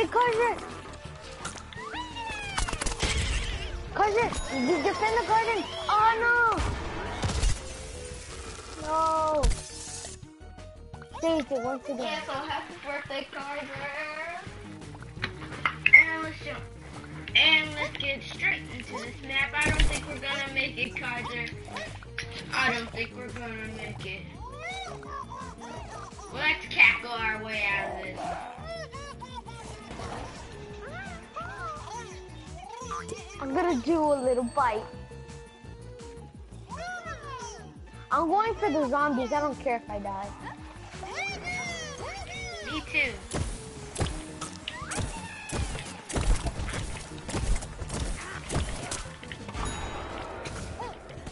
Hey, Carter! Carter, defend the garden! Oh ah, no! No! Saved it once again. So happy birthday, Carter. And let's jump. And let's get straight into this map. I don't think we're gonna make it, Carter. I don't think we're gonna make it. Let's cackle our way out of this. I'm gonna do a little bite. I'm going for the zombies. I don't care if I die. Me too.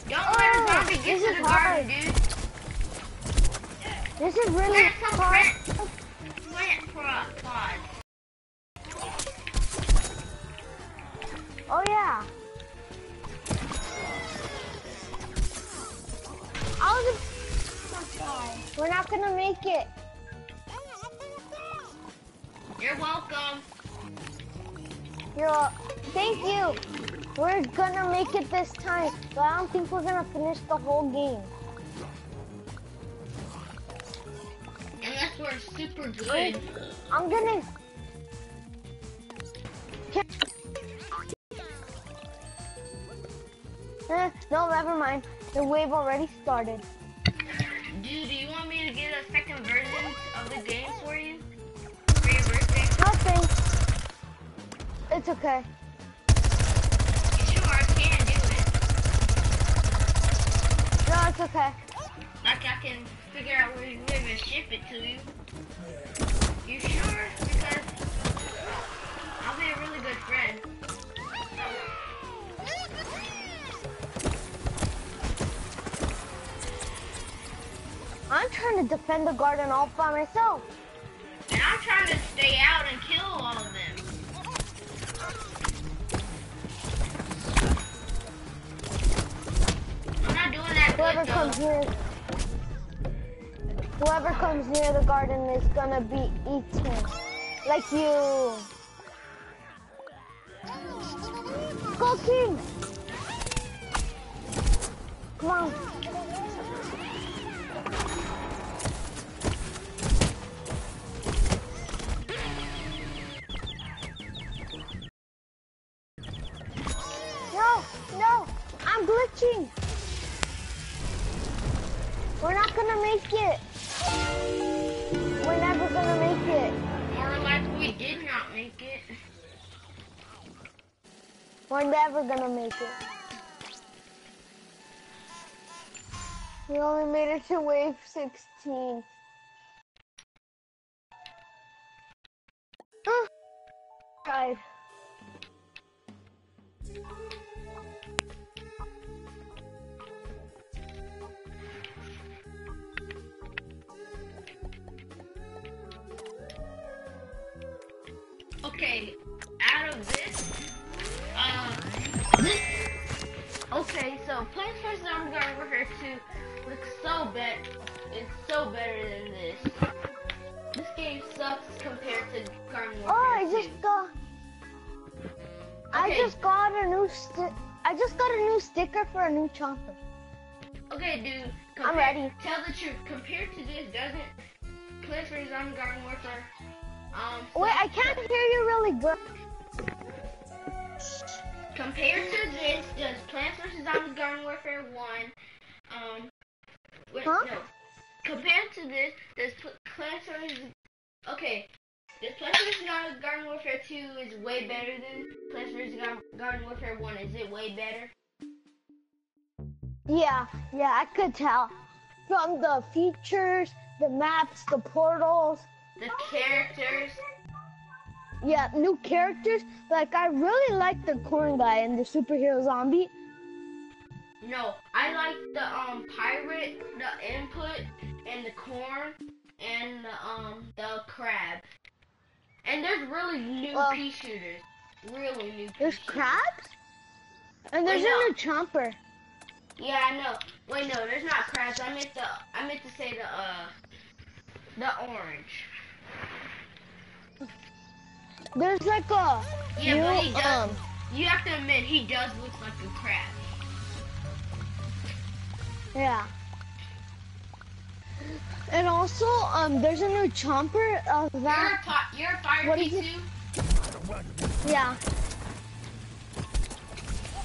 Don't let a Oh, zombie get this to is the garden, dude. This is really hard. Oh yeah. I was. We're not gonna make it. You're welcome. You're. Thank you. We're gonna make it this time, but I don't think we're gonna finish the whole game. Unless we're super good. I'm gonna. Eh, no, never mind. The wave already started. Dude, do you want me to get a second version of the game for you? For your birthday? Nothing. It's okay. You sure I can do it? No, it's okay. Like I can figure out where you live and ship it to you. You sure? Because I'll be a really good friend. I'm trying to defend the garden all by myself. And I'm trying to stay out and kill all of them. I'm not doing that Whoever good comes near, whoever comes near the garden is gonna be eaten, like you. Go team! Come on. Never gonna make it. We only made it to wave 16. Tried. Okay, so Plants vs. Zombies Garden Warfare 2 looks so bad, it's so better than this. This game sucks compared to Garden Warfare Oh, I 2. just got. I just got a new sti- I just got a new sticker for a new chomper. Okay, dude. I'm ready. Tell the truth. Compared to this, doesn't Plants vs. Zombies Garden Warfare, um, Wait, I can't hear you really good. Compared to this, does Plants vs. Zombies Garden Warfare 1, um, wait, Huh? no. Compared to this, does Plants vs. Okay, does Plants vs. Garden Warfare 2 is way better than Plants vs. Garden Warfare 1? Is it way better? Yeah, yeah, I could tell. From the features, the maps, the portals, The characters, yeah, new characters. Like, I really like the corn guy and the superhero zombie. no, I like the, um, pirate, the input, and the corn, and the, um, the crab. And there's really new Well- pea shooters. Really new pea There's shooters. crabs? And there's Wait, no. a new chomper. Yeah, I know. Wait, no, there's not crabs. I meant the I meant to say the uh the orange. There's like a Yeah, new, but he does. um, You have to admit, he does look like a crab. yeah. And also, um, there's a new chomper of You're a, that. you're a fire What pea is it? too? Yeah.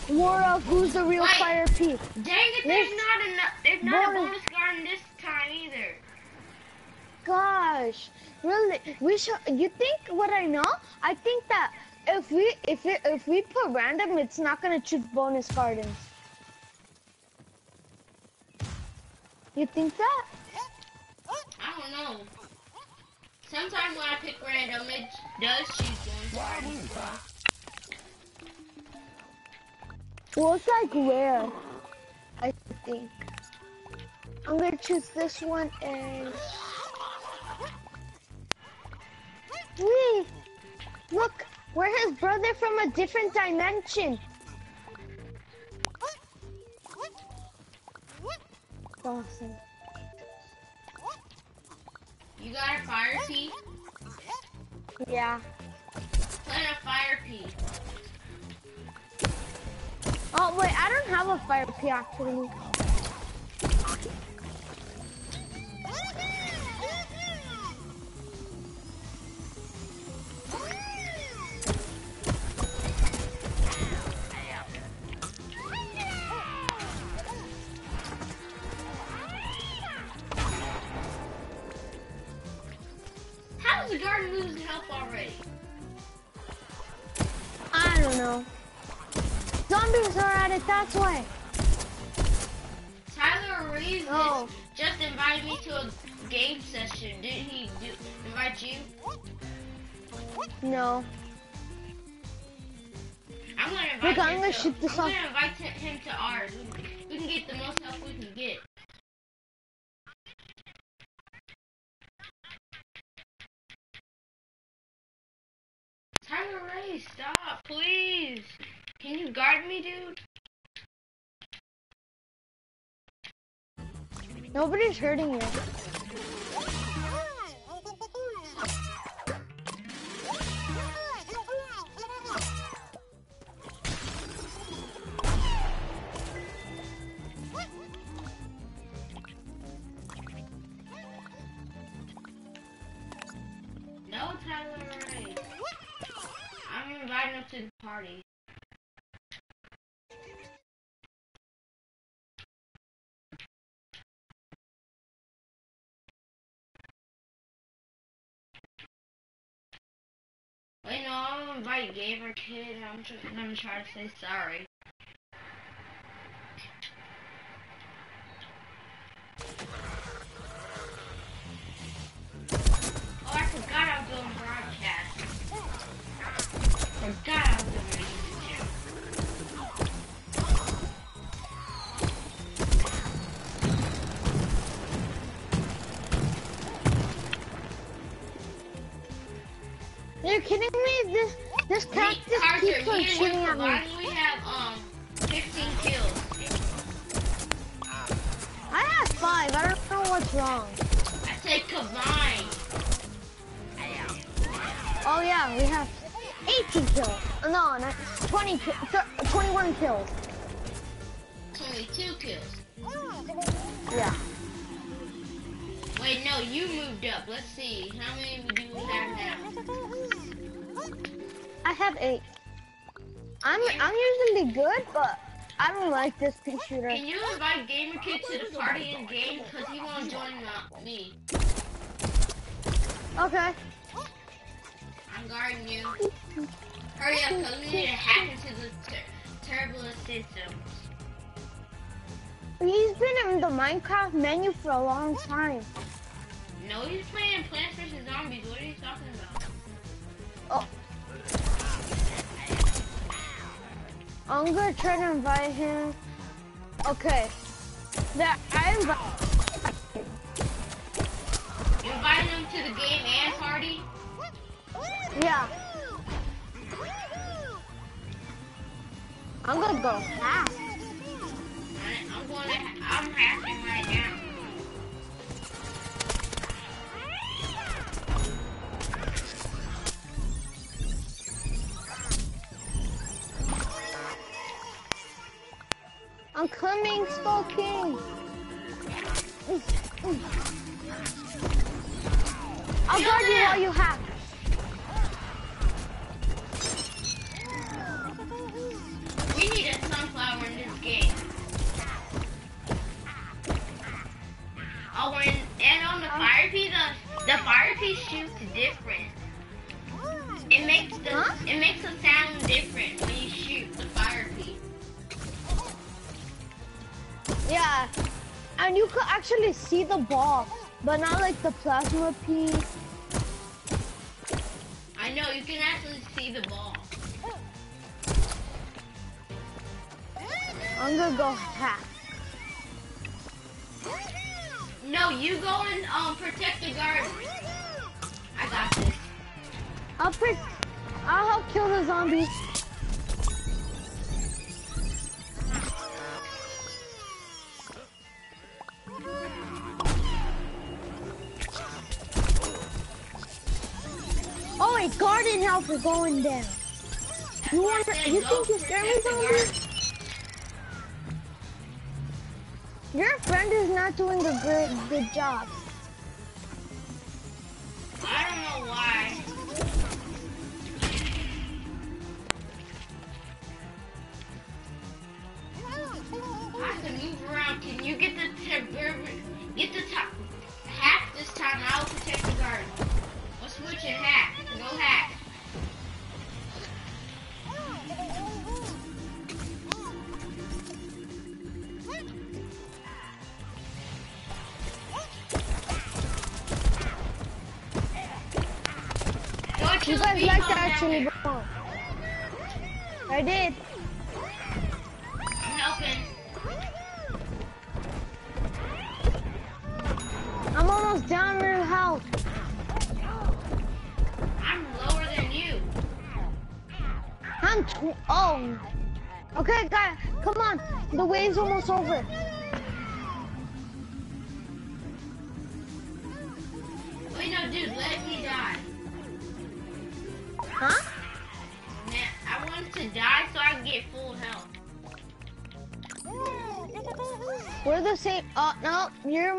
War of who's the real Wait. fire pea. Dang it, there's This- not enough. There's not a Bonus- bonus garden this time either. Gosh, really? We should. You think what I know? I think that if we if it, if we put random, it's not gonna choose bonus gardens. You think that? I don't know. Sometimes when I pick random, it does choose one. Well, it's like rare. I think. I'm gonna choose this one and. Wee! Look, we're his brother from a different dimension. Awesome. You got a fire pea? Yeah. Plant a fire pea. Oh wait, I don't have a fire pea actually. Zombies are at it, that's why. Tyler Reeves Oh. just invited me to a game session. Did he do, invite you? No. I'm gonna invite Look, I'm gonna to, shoot this I'm off. gonna invite him to ours. We can get the most help we can get. Tyler Ray, stop, please. Can you guard me, dude? Nobody's hurting you. No, Tyler. I'm inviting him to the party. I'm gonna invite Kid. I'm just gonna try to say sorry. Oh, I forgot I doing broadcast. Forgot I doing YouTube. Are kidding me? This this We, cactus Carter, keeps and shooting at me. we have um 15 kills. I have five. I don't know what's wrong. I said combined. Oh yeah, we have 18 kills. Uh, No, not 20, ki- 21 kills. 22 kills. Yeah. Wait, no, you moved up. Let's see. How many do we have now? I have eight. I'm I'm usually good, but I don't like this pea shooter. Can you invite Gamer Kid to the party in game? Because he won't join uh, me. Okay. I'm guarding you. Hurry up, because we need to hack into the turbulent systems. He's been in the Minecraft menu for a long time. No, he's playing Plants vs. Zombies. What are you talking about? Oh. I'm gonna try to invite him. Okay. That I invite. You him to the game and party? Yeah. I'm gonna go fast. I'm going I'm hacking right now. Coming, Skull King. I'll guard you while you hack. We need a sunflower in this game. Oh, when, and on the fire piece, the, the fire piece shoots different. It makes the Huh? it makes a sound And you could actually see the ball, but not like the plasma piece. I know you can actually see the ball. I'm gonna go hack. No, you go and um protect the garden. I got this. I'll. I'll help kill the zombies. Is going down. You want? You think you scare me, protect zombie? Your friend is not doing a good good job. Actually. I did. I'm. I'm almost down real health. I'm lower than you. I'm tw- oh. Okay, guys, come on. The wave's almost over.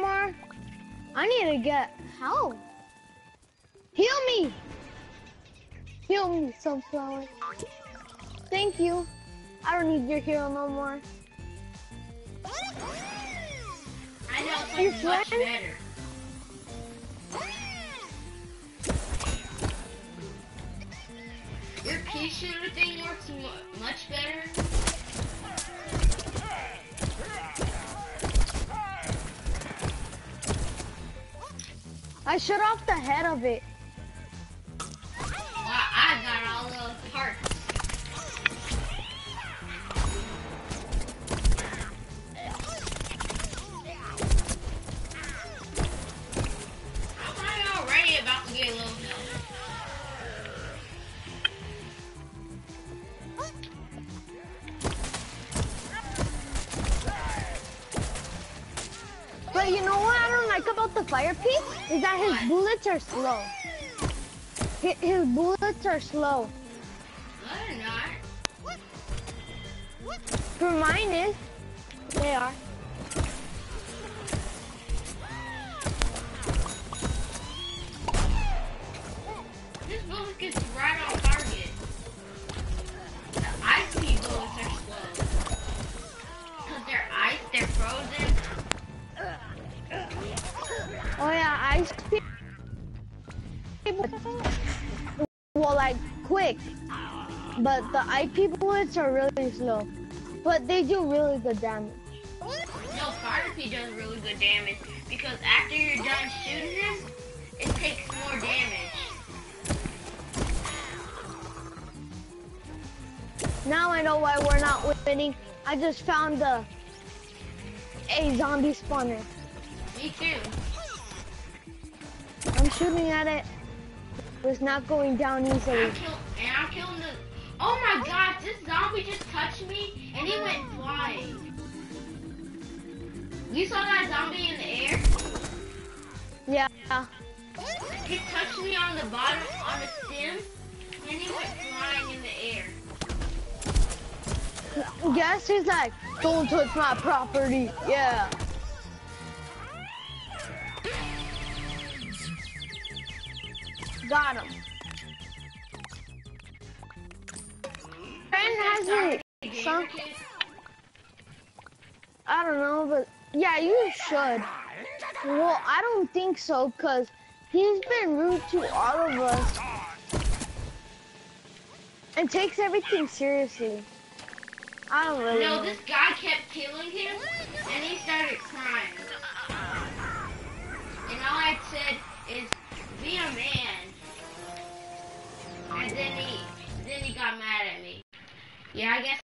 More. I need to get help. Heal me. Heal me, sunflower. Thank you. I don't need your heal no more. I know Your much friend? better. Your pea shooter thing works much better. I shut off the head of it. Bullets are slow. Hi- His bullets are slow. No, they're not. For mine is. They are. This bullet gets right on target. The ice bullets are slow. Because they're ice, they're frozen. Oh yeah, ice. Well, like quick, but the IP bullets are really slow. But they do really good damage. No, fire pea does really good damage. Because after you're done shooting him, it takes more damage. Now I know why we're not winning. I just found a a zombie spawner. Me too. I'm shooting at it. It's not going down easily. I'm kill- and I'm killing the. Oh my god, this zombie just touched me and he went flying. You saw that zombie in the air? Yeah. He touched me on the bottom, on the stem, and he went flying in the air. Guess he's like, don't touch my property. Yeah. Got him. Friend has me. Some, I don't know, but yeah, you should. Well, I don't think so, cause he's been rude to all of us and takes everything seriously. I don't really No, know. this guy kept killing him, and he started crying. And all I said is, be a man. And then he, then he got mad at me. Yeah, I guess.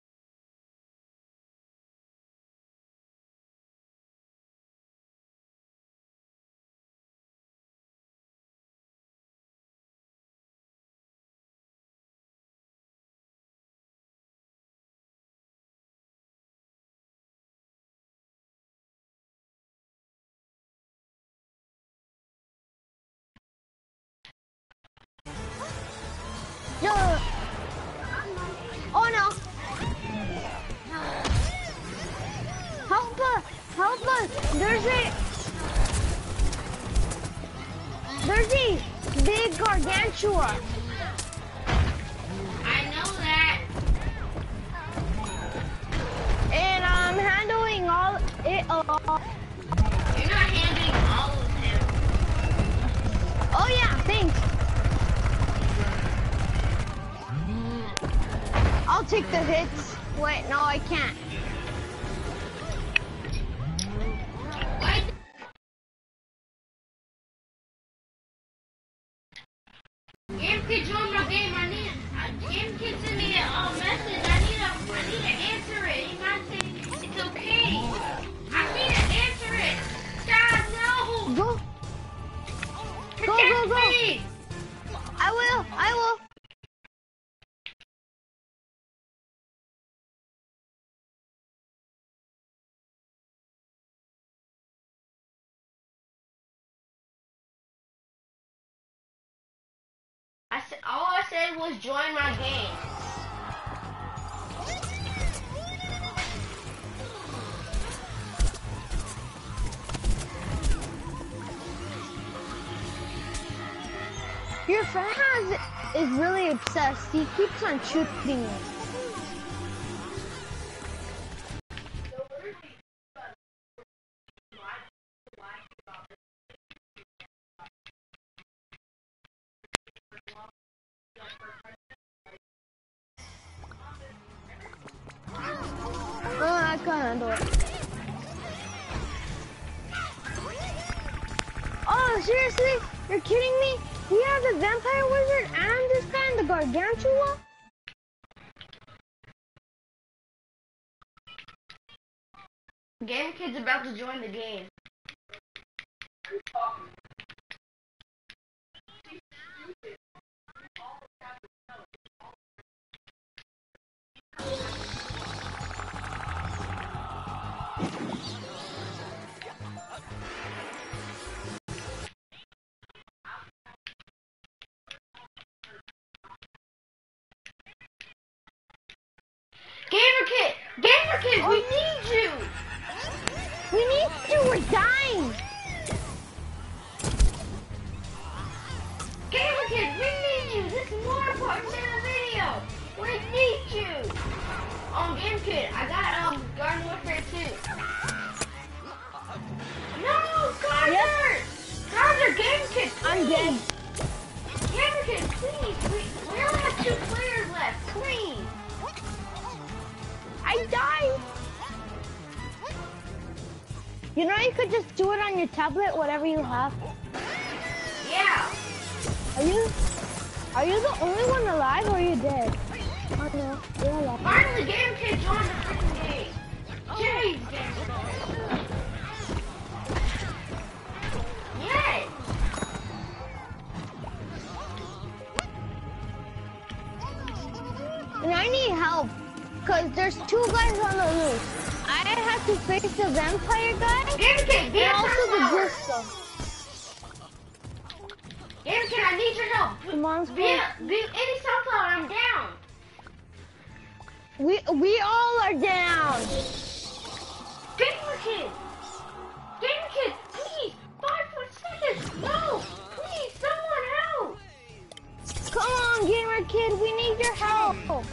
Take the hits. Wait, no, I can't. All I said was join my game. Your friend has is really obsessed. He keeps on shooting me. Oh, seriously? You're kidding me? We have the vampire wizard and this guy in the gargantuar? Game Kid's about to join the game. You know you could just do it on your tablet, whatever you have. Yeah! Are you are you the only one alive or are you dead? Oh no, you're alive. Finally, Game Kid joined the freaking game! Jeez, Yes! And I need help. Cause there's two guys on the loose. I have to face the vampire guy Game Kid, and also the sunflower! disco. Game Kid, I need your help! Come on, Be, be any sunflower, I'm down! We we all are down. Gamer Kid! Gamer Kid, please! Five more seconds! No! Please, someone help! Come on, gamer kid, we need your help.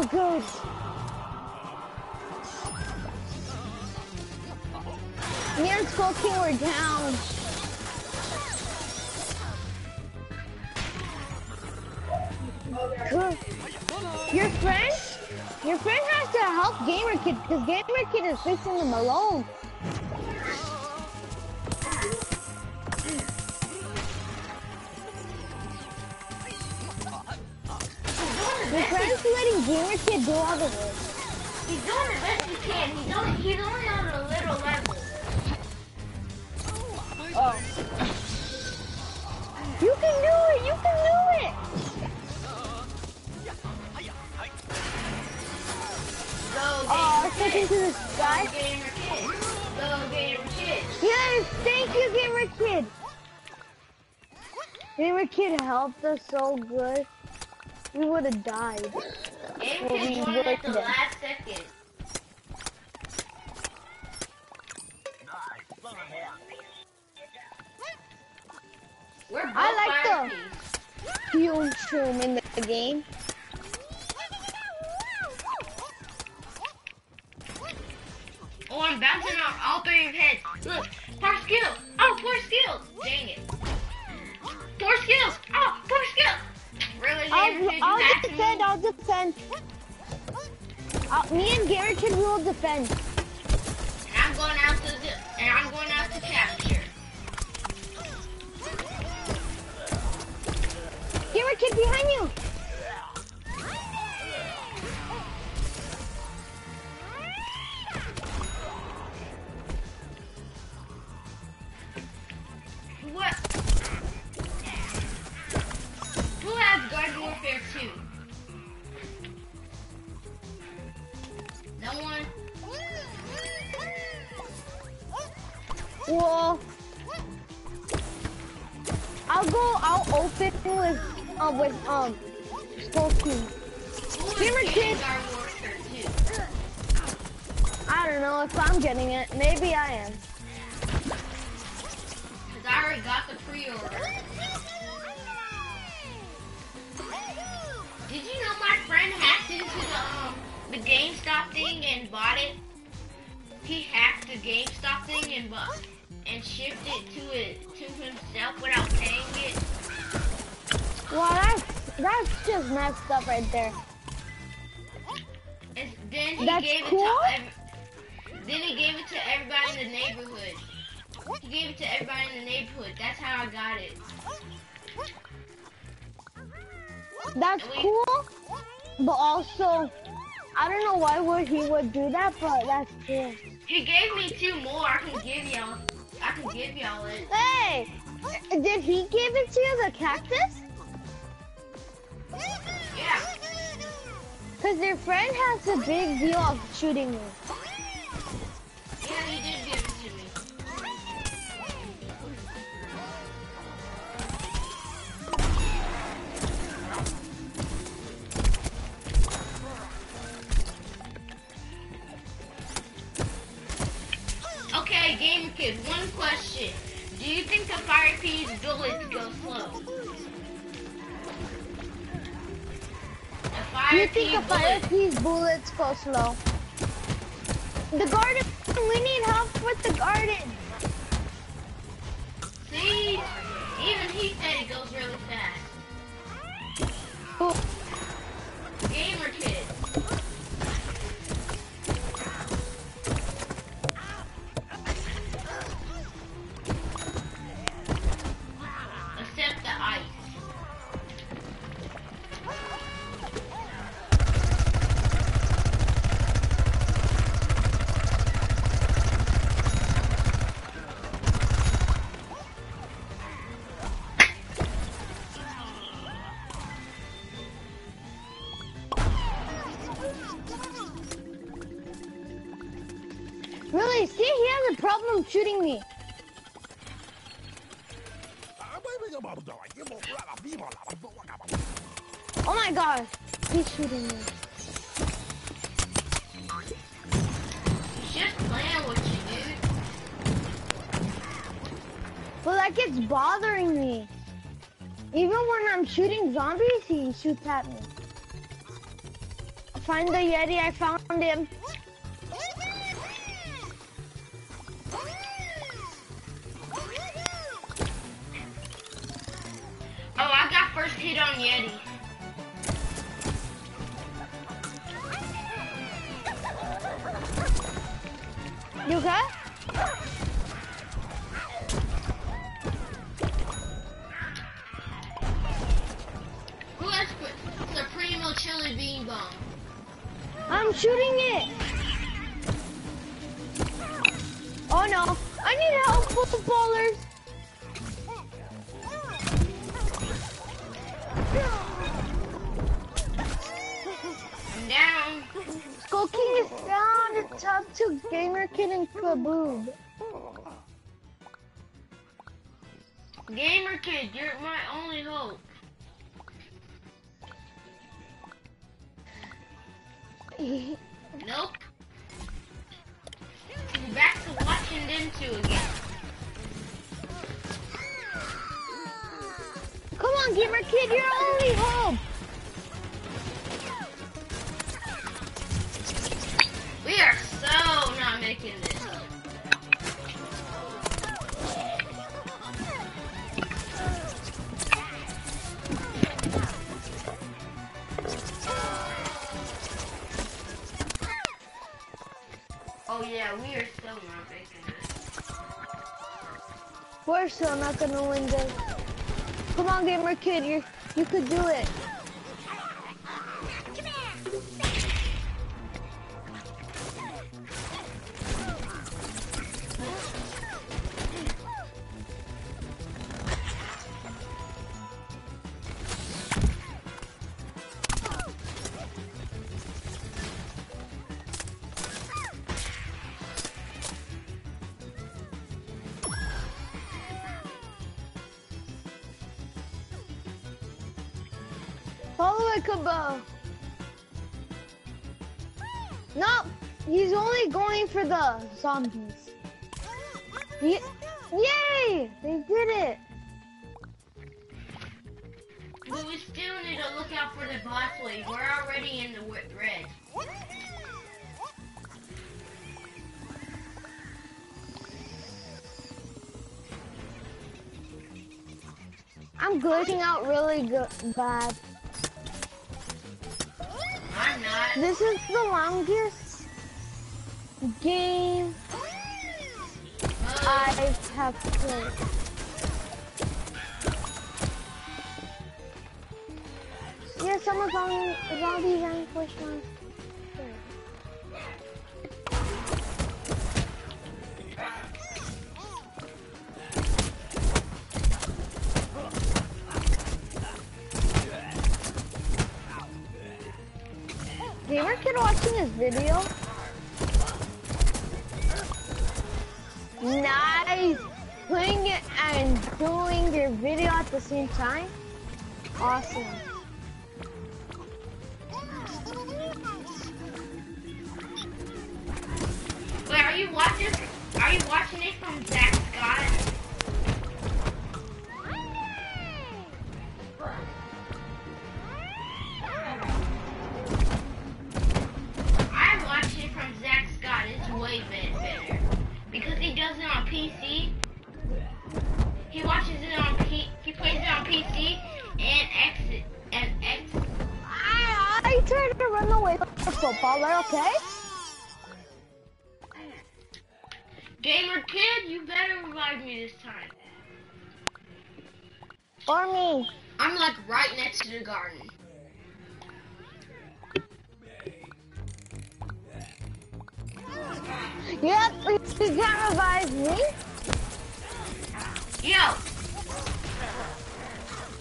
Oh, good. Me and Skull King were down. Your friend? Your friend has to help Gamer Kid because Gamer Kid is fixing him alone. Letting Gamer Kid do the work. He's doing the best he can. He's only, he's only on a little level. Oh. oh. You can do it! You can do it! Go, Oh, Gamer sticking Kid! to the Go, sky. Gamer Kid! Go, Gamer Kid! Yes, thank you, Gamer Kid. Gamer Kid helped us so good. We would have died. Game Well, Kid we joined at the last second. We're I like the-. Fume Shroom in the game. Oh, I'm bouncing off all three of heads. Look, four skills. Oh, four skills. Dang it. Four skills. Oh, four skills. I'll, I'll defend, I'll defend. Uh, me and will defend. And I'm going out to the, and I'm going out to capture. Kid behind you! In the neighborhood. He gave it to everybody in the neighborhood. That's how I got it. That's cool, but also I don't know why would he would do that, but that's cool. He gave me two more. I can give y'all. I can give y'all it. Hey, did he give it to you, the cactus? Yeah. Cause your friend has a big deal of shooting me. Slow? The garden, we need help with the garden. Shooting me! Oh my god! He's shooting me. Just playing with you, dude. Well, that gets bothering me. Even when I'm shooting zombies, he shoots at me. Find the Yeti, I found him. Bomb? I'm shooting it. Oh no, I need help, footballers. I'm down. Skull King is down. It's up to Gamer Kid and Kaboob. Gamer Kid, you're my only hope. Nope. Back to watching them two again. Come on, Gamer Kid, you're only hope. We are so not making this. Yeah, we are still not making this. We're still not gonna win this. Come on, Gamer Kid, you you could do it. Follow it, No, he's only going for the zombies. Yay! They did it. But we still need to look out for the boss wave. We're already in the red. I'm glitching out really good, bad. This is the longest game I have played. Yeah, someone's on zombies and push this video. Nice! Playing it and doing your video at the same time. Awesome. Yep, you can't revive me. Yo.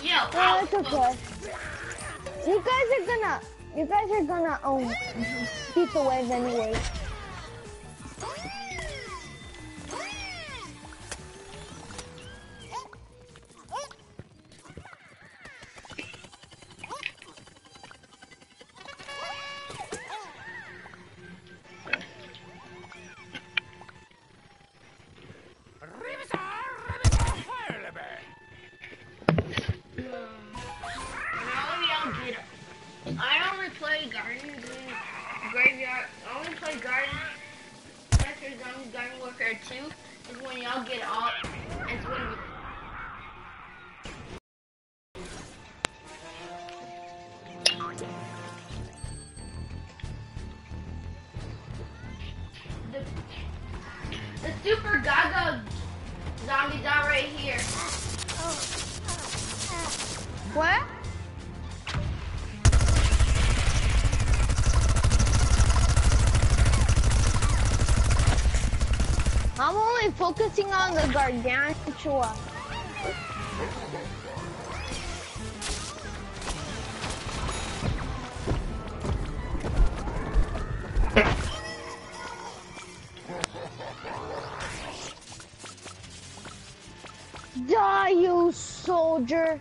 Yo. Oh, it's okay. You guys are gonna, you guys are gonna um beat the wave anyway. Only focusing on the gargantuar. Die, you soldier!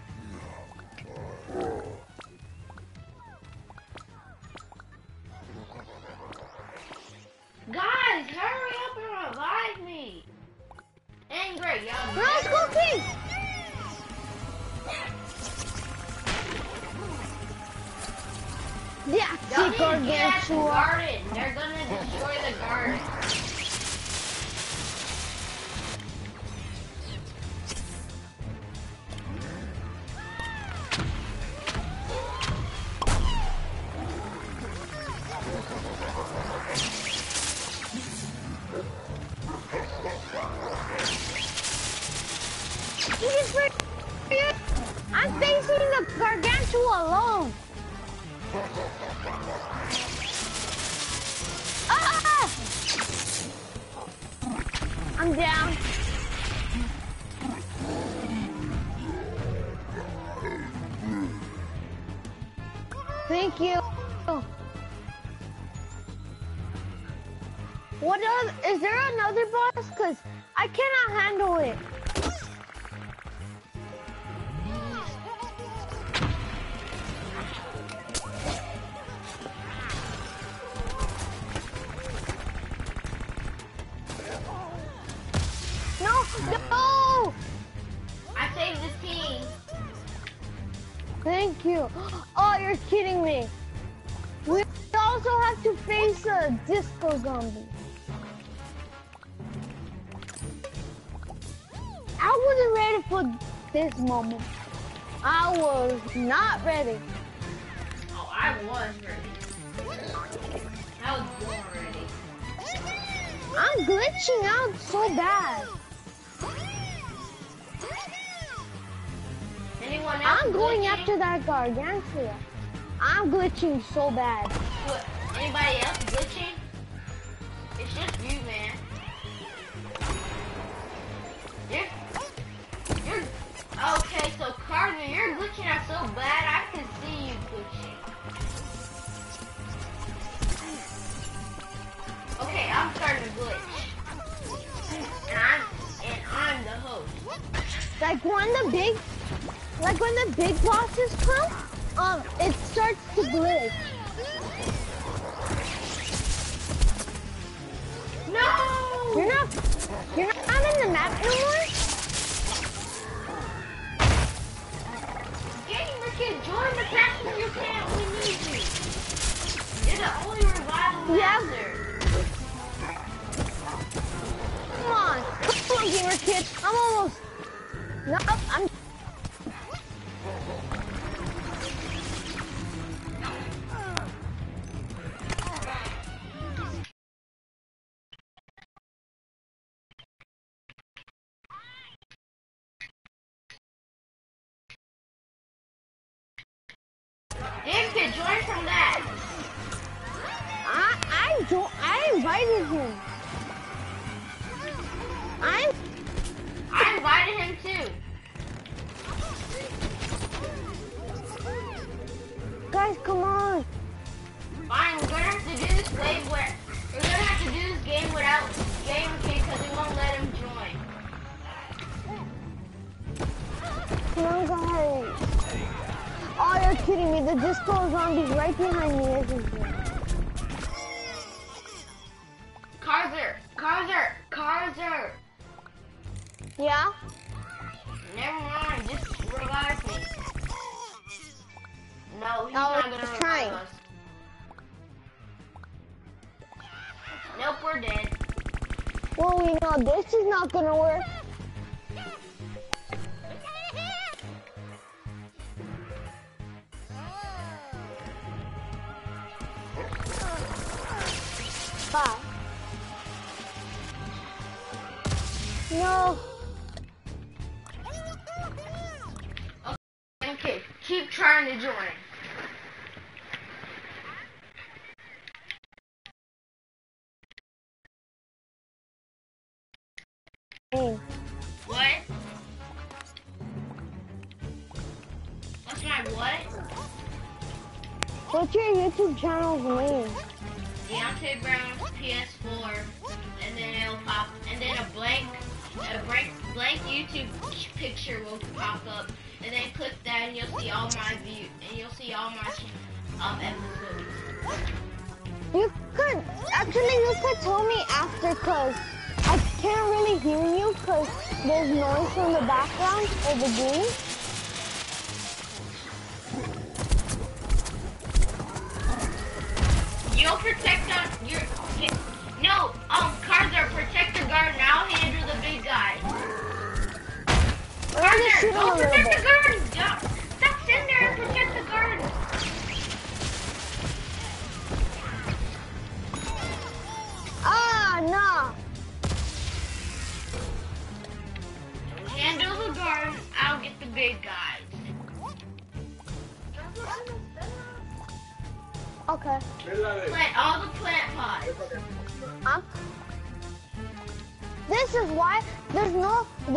Thank you. What other, is there another boss? Cause I cannot handle it. Moment. I was not ready. Oh, I was ready. I was born ready. I'm glitching out so bad. Anyone else? I'm going glitching? after that gargantuar. I'm glitching so bad. What, anybody else glitching? Carter, you're so bad, I can see you glitching. Okay, I'm starting to glitch. And I'm, and I'm the host. Like when the big, like when the big bosses come, um, it starts to glitch. No! You're not, you're not in the map anymore. kidding me, the disco zombie's right behind me, isn't it? Kaiser! Kaiser! Kaiser! Yeah? Never mind, just revive me. No, he's oh, not gonna revive us. Nope, we're dead. Well, you know, this is not gonna work. YouTube channel's name? Deonte Brown's PS4, and then it'll pop, and then a blank, a blank, blank YouTube picture will pop up, and then click that, and you'll see all my view, and you'll see all my um episodes. You could, actually you could tell me after cause I can't really hear you cause there's noise from the background of the game. We're gonna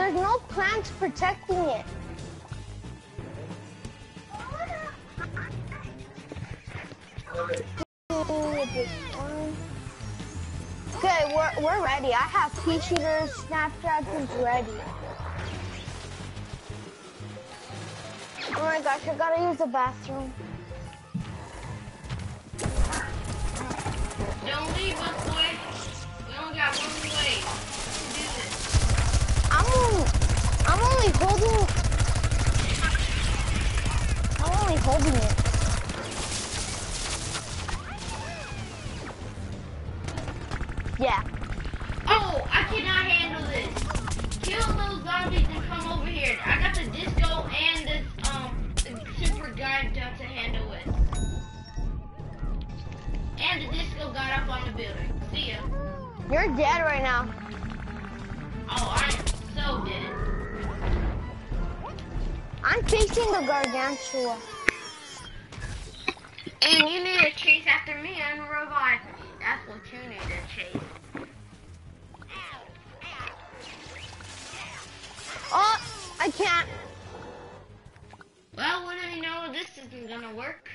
there's no plants protecting it. Okay, we're we're ready. I have pea shooters, snapdragons ready. Oh my gosh, I gotta use the bathroom. Don't leave us, boy. We only got one way I'm only holding. I'm only holding it. Yeah. Oh, I cannot handle this. Kill those zombies and come over here. I got the disco and this um super guy to to handle it. And the disco got up on the building. See ya. You're dead right now. Oh, I am so dead. I'm facing the gargantuar. And you need to chase after me and revive me. That's what you need to chase. Oh, I can't. Well, when I know this isn't gonna work.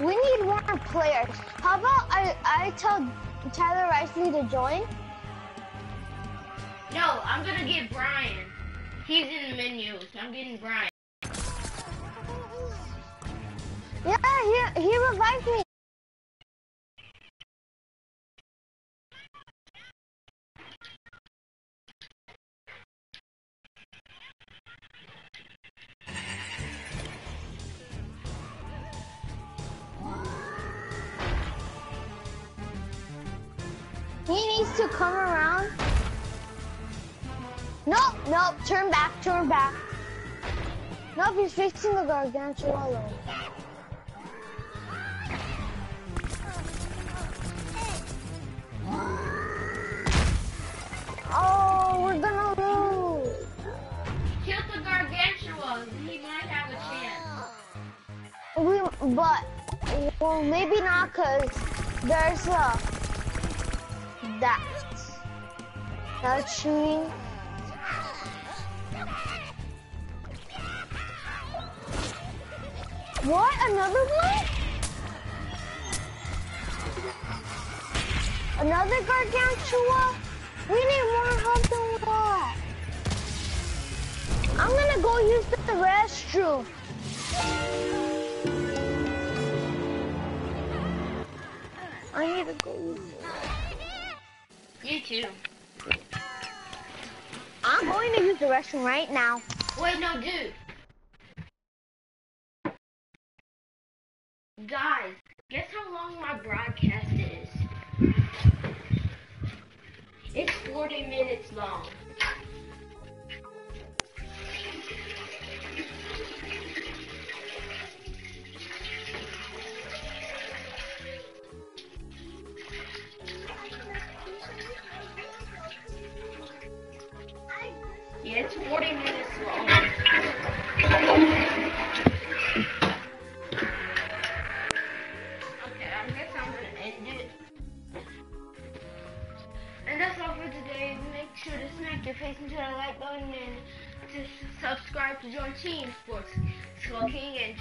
We need more players. How about I, I tell Tyler Risley to join? No, I'm gonna get Brian. He's in the menus. I'm getting Brian. Yeah, he, he revived me. Facing the gargantuar alone. Oh, we're gonna lose. Kill the gargantuar. He might oh, have a chance. We, but, well, maybe not, cause there's a, that, that's shooting. What, another one? Another gargantuar? We need more help than what? I'm gonna go use the restroom. I need to go use the You too. I'm going to use the restroom right now. Wait, no, dude. Guys, guess how long my broadcast is? It's 40 minutes long. Into the like button and to subscribe to join Team Sports Skull King and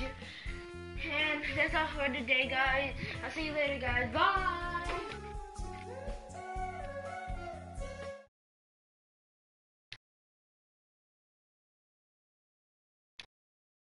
and that's all for today, guys. I'll see you later, guys. Bye.